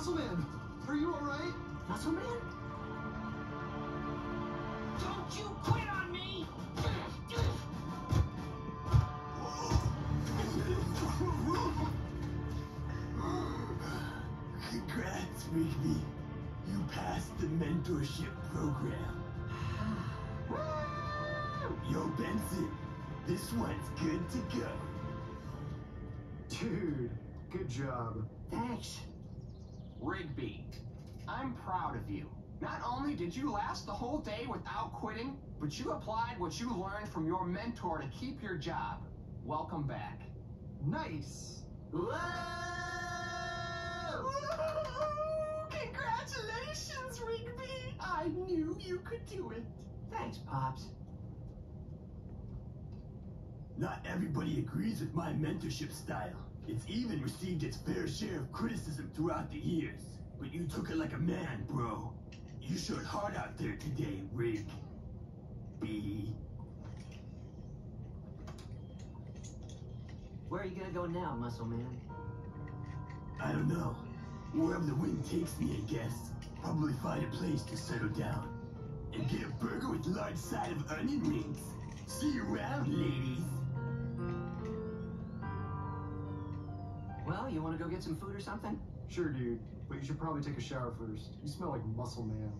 Muscle Man, are you alright? Muscle Man? Don't you quit on me! Congrats, Rigby. You passed the mentorship program. Yo, Benson, this one's good to go. Dude, good job. Thanks. Rigby, I'm proud of you. Not only did you last the whole day without quitting, but you applied what you learned from your mentor to keep your job. Welcome back. Nice. Whoa! Congratulations, Rigby! I knew you could do it. Thanks, Pops. Not everybody agrees with my mentorship style. It's even received its fair share of criticism throughout the years. But you took it like a man, bro. You showed hard out there today, Rig. B. Where are you gonna go now, Muscle Man? I don't know. Wherever the wind takes me, I guess. Probably find a place to settle down. And get a burger with large side of onion rings. See you around, ladies. Well, you wanna go get some food or something? Sure, dude. But you should probably take a shower first. You smell like muscle man.